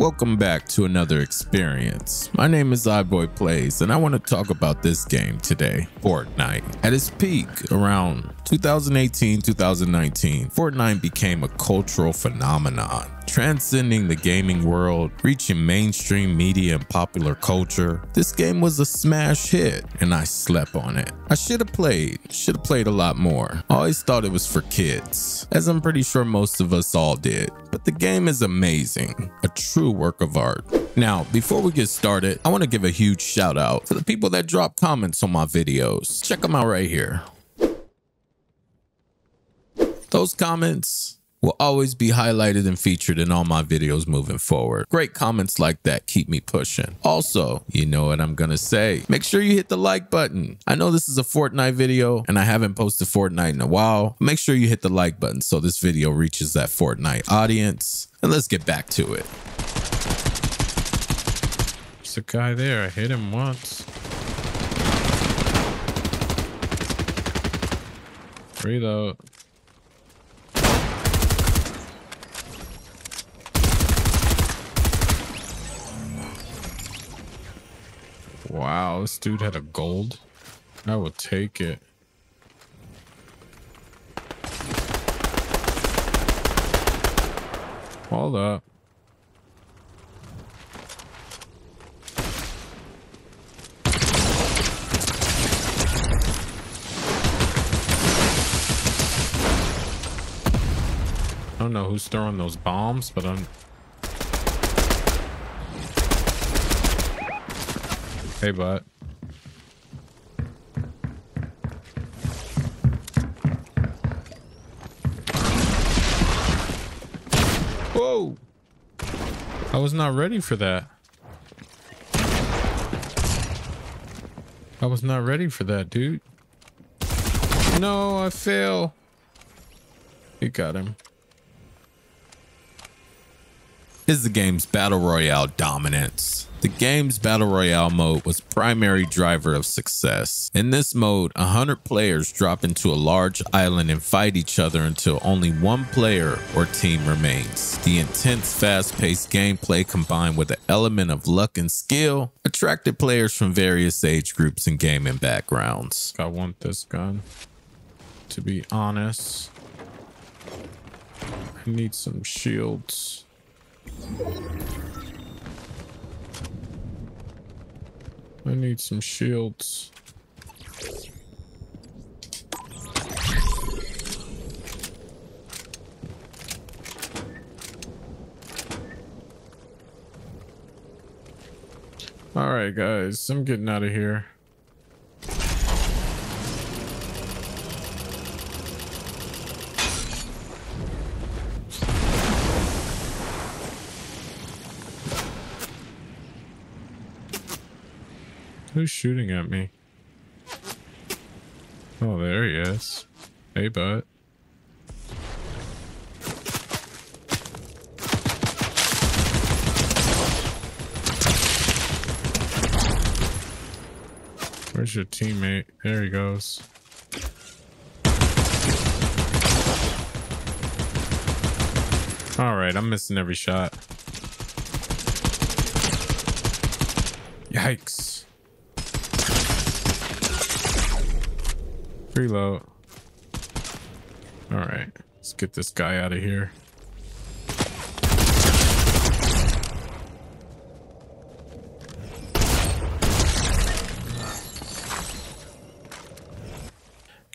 Welcome back to another experience. My name is iBoy Plays, and I want to talk about this game today, Fortnite. At its peak, around 2018-2019, Fortnite became a cultural phenomenon transcending the gaming world, reaching mainstream media and popular culture. This game was a smash hit and I slept on it. I should have played, should have played a lot more. I always thought it was for kids, as I'm pretty sure most of us all did. But the game is amazing, a true work of art. Now, before we get started, I want to give a huge shout out to the people that drop comments on my videos. Check them out right here. Those comments will always be highlighted and featured in all my videos moving forward. Great comments like that keep me pushing. Also, you know what I'm gonna say. Make sure you hit the like button. I know this is a Fortnite video and I haven't posted Fortnite in a while. Make sure you hit the like button so this video reaches that Fortnite audience. And let's get back to it. There's a guy there. I hit him once. Reload. Wow, this dude had a gold. I will take it. Hold up. I don't know who's throwing those bombs, but I'm Hey, bud. Whoa! I was not ready for that. I was not ready for that, dude. No, I fail. He got him is the game's Battle Royale dominance. The game's Battle Royale mode was primary driver of success. In this mode, 100 players drop into a large island and fight each other until only one player or team remains. The intense, fast-paced gameplay combined with an element of luck and skill attracted players from various age groups and gaming backgrounds. I want this gun, to be honest. I need some shields. I need some shields. All right, guys, I'm getting out of here. Who's shooting at me? Oh, there he is. Hey, bud. Where's your teammate? There he goes. All right, I'm missing every shot. Yikes. Reload. Alright, let's get this guy out of here.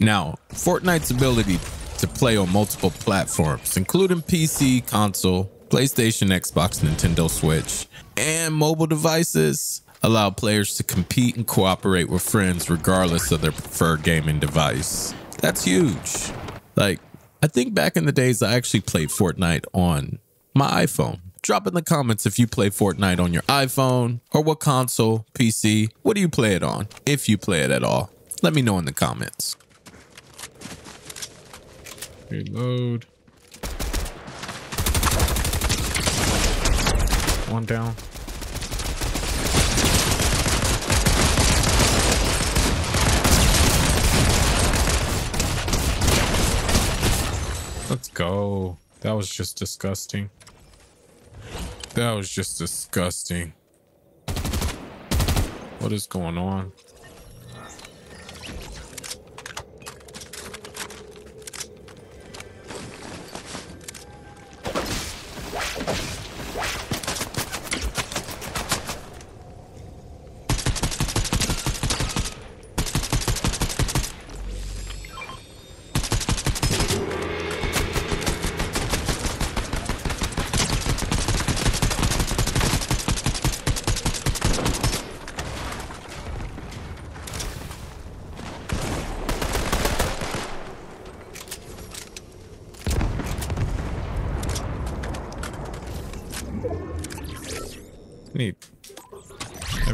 Now, Fortnite's ability to play on multiple platforms, including PC, console, PlayStation, Xbox, Nintendo Switch, and mobile devices, allow players to compete and cooperate with friends regardless of their preferred gaming device. That's huge. Like, I think back in the days I actually played Fortnite on my iPhone. Drop in the comments if you play Fortnite on your iPhone or what console, PC, what do you play it on? If you play it at all. Let me know in the comments. Reload. One down. Go. That was just disgusting. That was just disgusting. What is going on?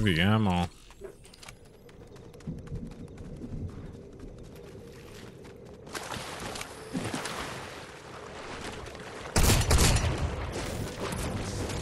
Heavy ammo.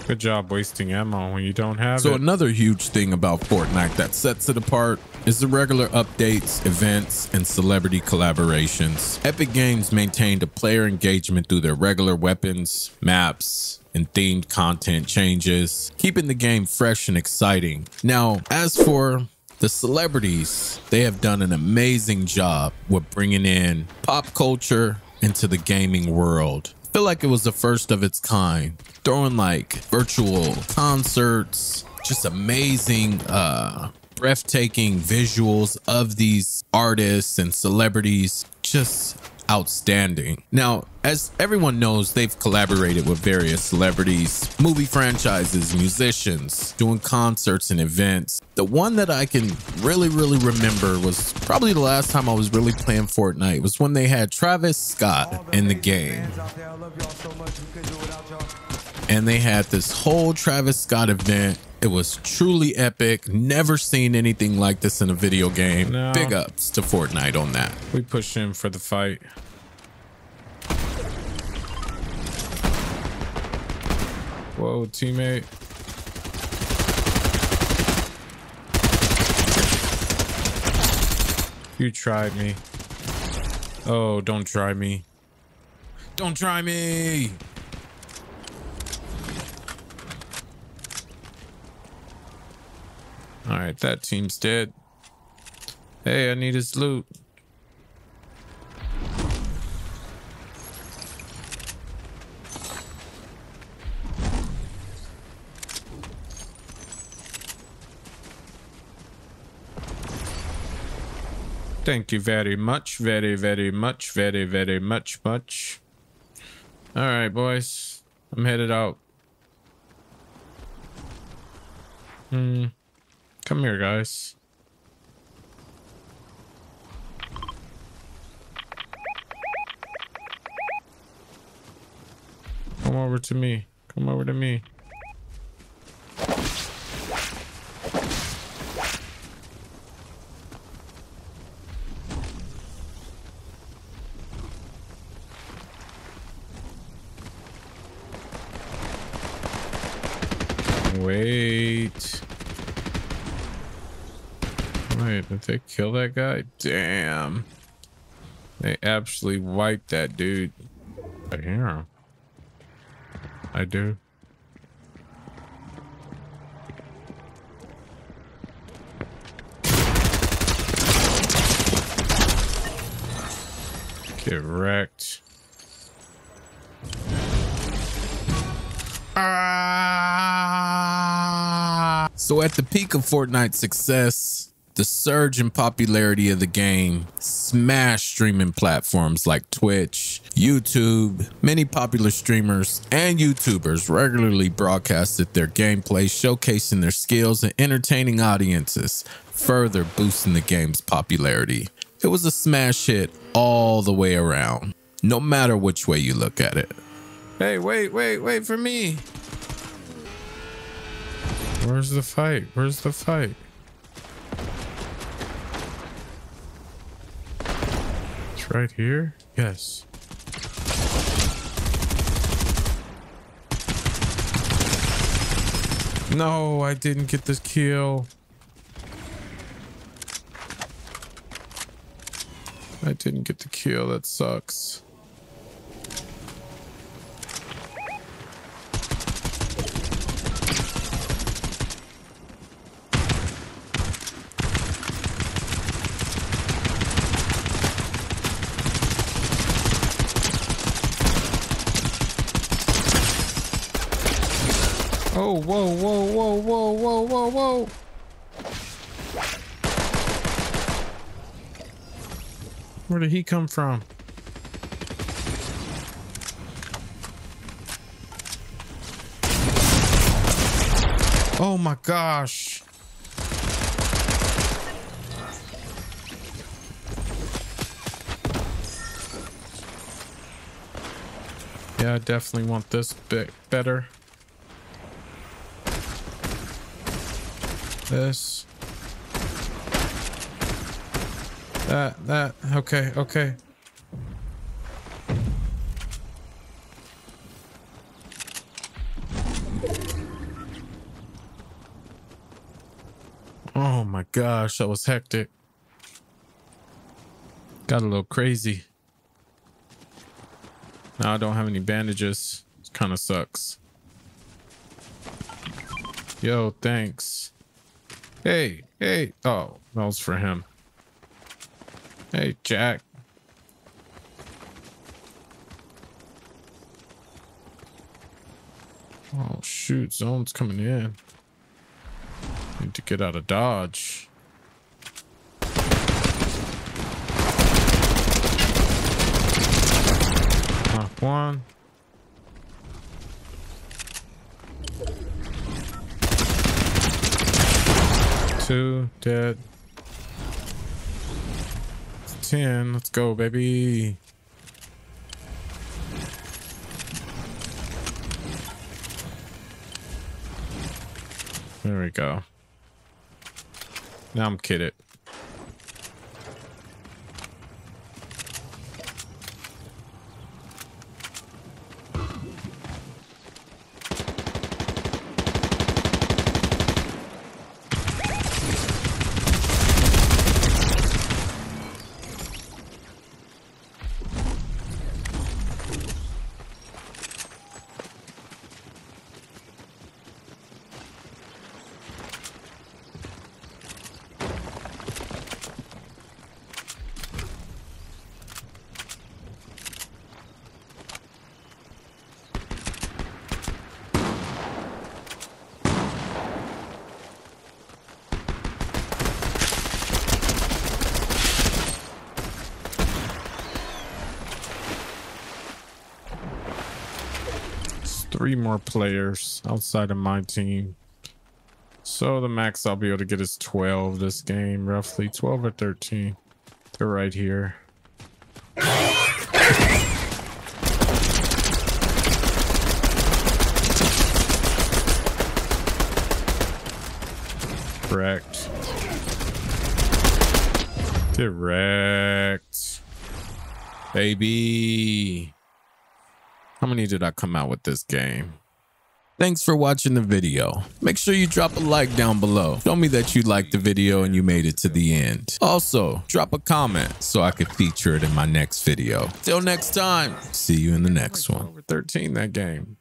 Good job wasting ammo when you don't have So it. So another huge thing about Fortnite that sets it apart is the regular updates, events, and celebrity collaborations. Epic Games maintained a player engagement through their regular weapons, maps, and themed content changes, keeping the game fresh and exciting. Now, as for the celebrities, they have done an amazing job with bringing in pop culture into the gaming world. I feel like it was the first of its kind, throwing like virtual concerts, just amazing, uh, breathtaking visuals of these artists and celebrities, just outstanding. Now, as everyone knows, they've collaborated with various celebrities, movie franchises, musicians, doing concerts and events. The one that I can really, really remember was probably the last time I was really playing Fortnite was when they had Travis Scott in the game. And they had this whole Travis Scott event. It was truly epic. Never seen anything like this in a video game. No. Big ups to Fortnite on that. We pushed in for the fight. Whoa, teammate. You tried me. Oh, don't try me. Don't try me. All right, that team's dead. Hey, I need his loot. Thank you very much, very, very much, very, very much, much. All right, boys. I'm headed out. Hmm. Come here, guys. Come over to me. Come over to me. Wait. Wait, they kill that guy? Damn. They absolutely wiped that dude. I hear him. I do. Get wrecked. Ah! So at the peak of Fortnite's success, the surge in popularity of the game smashed streaming platforms like Twitch, YouTube. Many popular streamers and YouTubers regularly broadcasted their gameplay, showcasing their skills and entertaining audiences, further boosting the game's popularity. It was a smash hit all the way around, no matter which way you look at it. Hey, wait, wait, wait for me. Where's the fight? Where's the fight? Right here? Yes. No, I didn't get this kill. I didn't get the kill. That sucks. Whoa, whoa, whoa, whoa, whoa, whoa, whoa. Where did he come from? Oh my gosh. Yeah, I definitely want this bit better. This. That, that, okay, okay. Oh my gosh, that was hectic. Got a little crazy. Now I don't have any bandages. Kind of sucks. Yo, thanks. Hey, hey. Oh, that was for him. Hey, Jack. Oh, shoot. Zone's coming in. Need to get out of Dodge. Knock one. Two, dead. Ten, let's go, baby. There we go. Now I'm kidding. Three more players outside of my team. So the max I'll be able to get is 12 this game, roughly 12 or 13. They're right here. Correct. Direct. Baby. How many did I come out with this game? Thanks for watching the video. Make sure you drop a like down below. Show me that you liked the video and you made it to the end. Also, drop a comment so I can feature it in my next video. Till next time, see you in the next one. Over 13 that game.